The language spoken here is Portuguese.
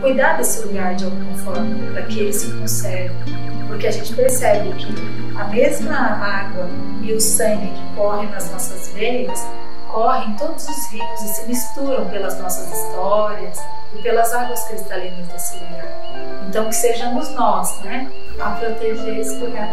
cuidar desse lugar de alguma forma, para que ele se conserve. Porque a gente percebe que a mesma água e o sangue que correm nas nossas veias correm todos os rios e se misturam pelas nossas histórias e pelas águas cristalinas desse lugar. Então que sejamos nós, né, a proteger esse lugar.